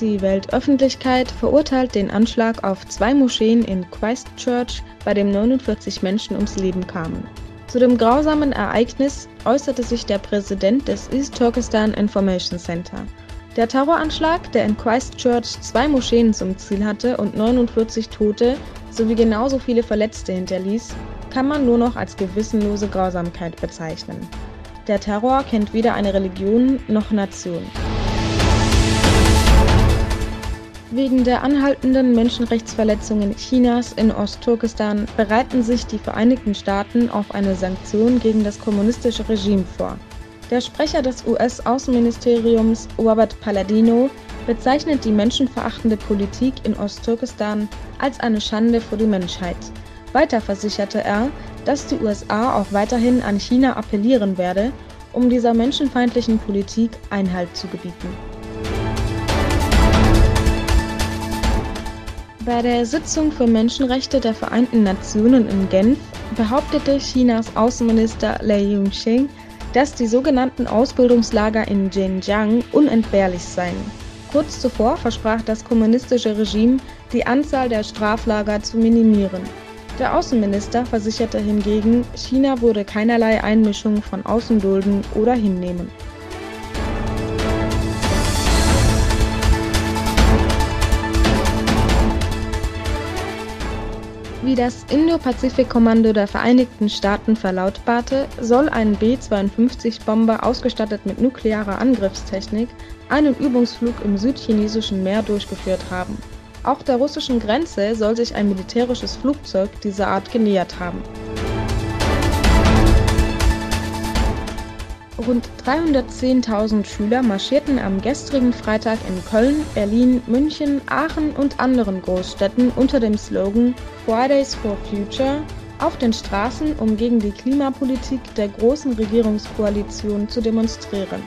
die Weltöffentlichkeit verurteilt den Anschlag auf zwei Moscheen in Christchurch, bei dem 49 Menschen ums Leben kamen. Zu dem grausamen Ereignis äußerte sich der Präsident des East Turkestan Information Center. Der Terroranschlag, der in Christchurch zwei Moscheen zum Ziel hatte und 49 Tote sowie genauso viele Verletzte hinterließ, kann man nur noch als gewissenlose Grausamkeit bezeichnen. Der Terror kennt weder eine Religion noch Nation. Wegen der anhaltenden Menschenrechtsverletzungen Chinas in Ostturkestan bereiten sich die Vereinigten Staaten auf eine Sanktion gegen das kommunistische Regime vor. Der Sprecher des US-Außenministeriums Robert Palladino bezeichnet die menschenverachtende Politik in Ostturkestan als eine Schande für die Menschheit. Weiter versicherte er, dass die USA auch weiterhin an China appellieren werde, um dieser menschenfeindlichen Politik Einhalt zu gebieten. Bei der Sitzung für Menschenrechte der Vereinten Nationen in Genf behauptete Chinas Außenminister Lei Yunxing, dass die sogenannten Ausbildungslager in Xinjiang unentbehrlich seien. Kurz zuvor versprach das kommunistische Regime, die Anzahl der Straflager zu minimieren. Der Außenminister versicherte hingegen, China würde keinerlei Einmischung von außen dulden oder hinnehmen. Wie das Indo-Pazifik-Kommando der Vereinigten Staaten verlautbarte, soll ein B-52-Bomber ausgestattet mit nuklearer Angriffstechnik einen Übungsflug im südchinesischen Meer durchgeführt haben. Auch der russischen Grenze soll sich ein militärisches Flugzeug dieser Art genähert haben. Rund 310.000 Schüler marschierten am gestrigen Freitag in Köln, Berlin, München, Aachen und anderen Großstädten unter dem Slogan Fridays for Future auf den Straßen, um gegen die Klimapolitik der Großen Regierungskoalition zu demonstrieren